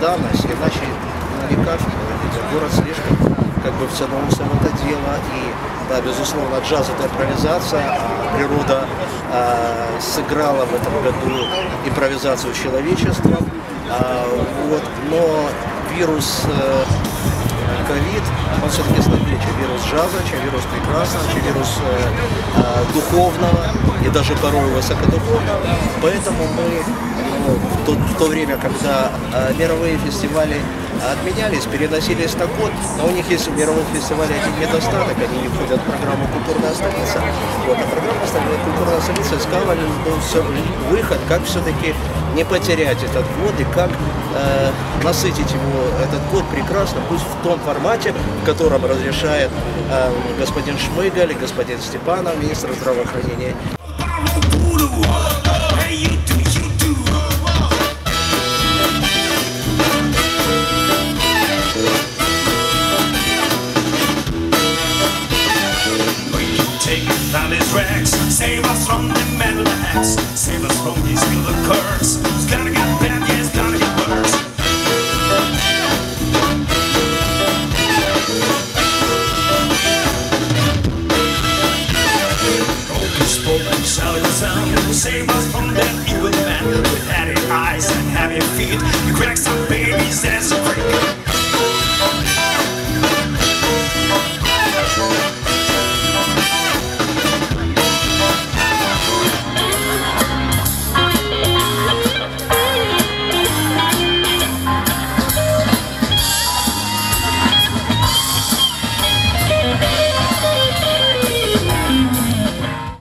данность, иначе никак пройдет. Город слишком как бы втянулся в это дело. И, да, безусловно, джаз это импровизация, а природа а, сыграла в этом году импровизацию человечества. А, вот, но вирус э, ковид, он все-таки чем вирус джаза, чем вирус прекрасного, чем вирус э, э, духовного и даже порой высокодуховного. Поэтому мы ну, в, то, в то время, когда э, мировые фестивали отменялись, переносились на год, но у них есть у мировых фестивалей один недостаток, они не входят в программу «Культурная столица». Вот, а программа «Культурная столица» искала ну, все, выход, как все-таки не потерять этот год и как э, насытить его, этот год прекрасно, пусть в том формате, в котором разрешает э, господин Шмыгаль господин Степанов, министр здравоохранения. Save us from the metal acts. Save us from these killer curse. Shout your sound, save us from that evil man With heavy eyes and heavy feet. You crack some babies as you freak